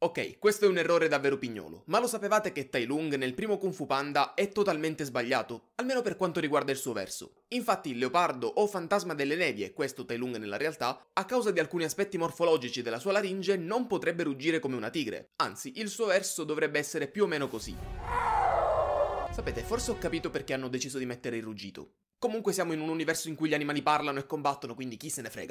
Ok, questo è un errore davvero pignolo, ma lo sapevate che Tai Lung nel primo Kung Fu Panda è totalmente sbagliato, almeno per quanto riguarda il suo verso. Infatti il leopardo o fantasma delle nevi, questo Tai Lung nella realtà, a causa di alcuni aspetti morfologici della sua laringe non potrebbe ruggire come una tigre, anzi il suo verso dovrebbe essere più o meno così. Sapete, forse ho capito perché hanno deciso di mettere il ruggito. Comunque siamo in un universo in cui gli animali parlano e combattono, quindi chi se ne frega.